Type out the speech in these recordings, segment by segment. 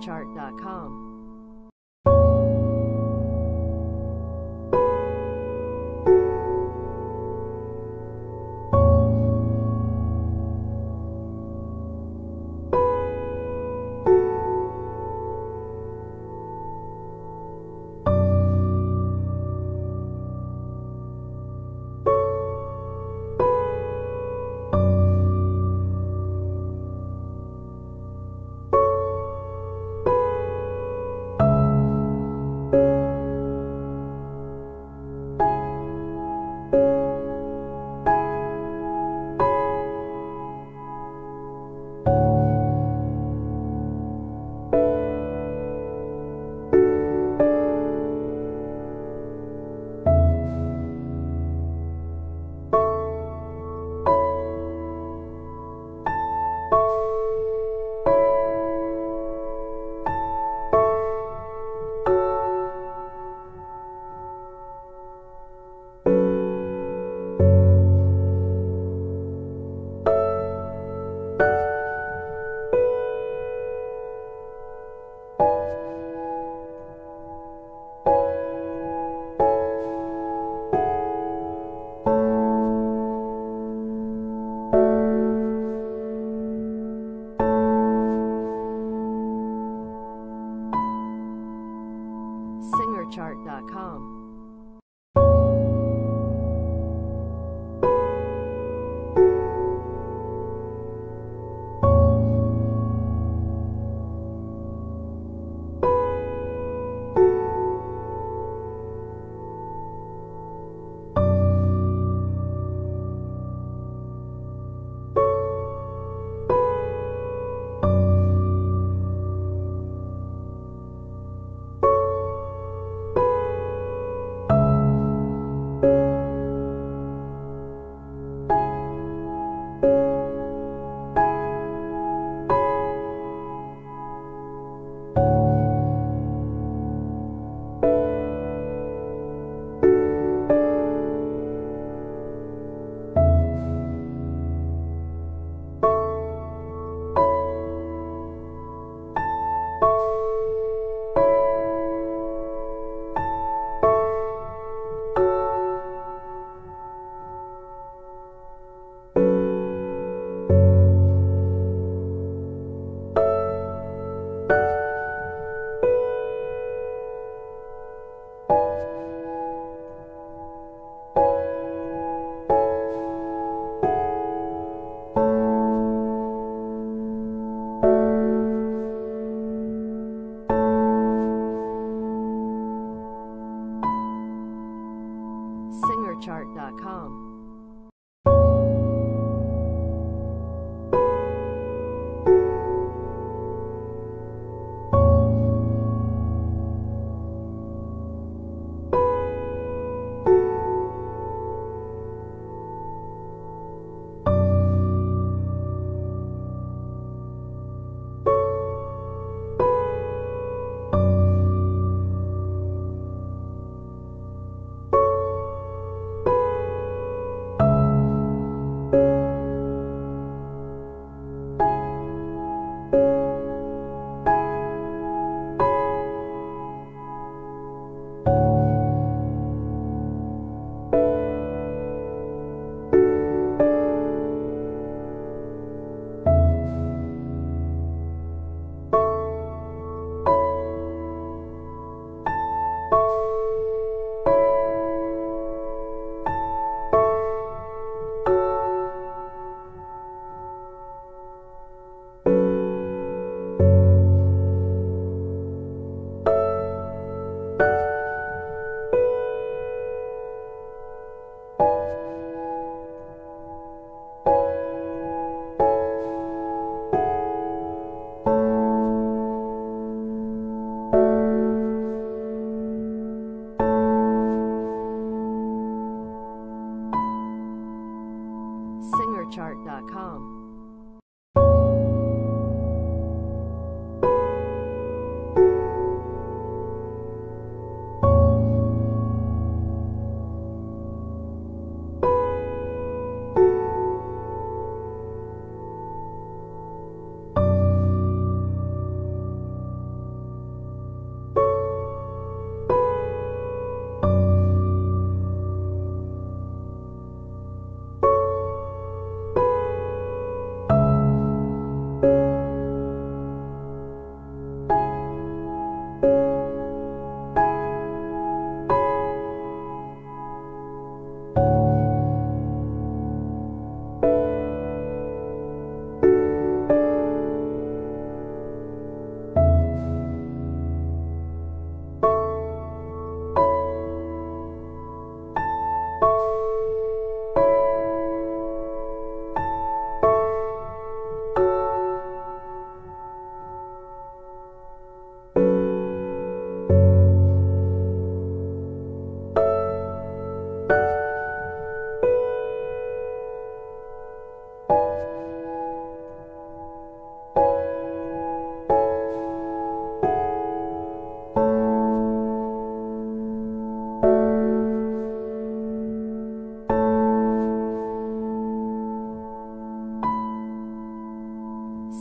chart.com. SingerChart.com. Amazon.com.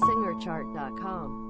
SingerChart.com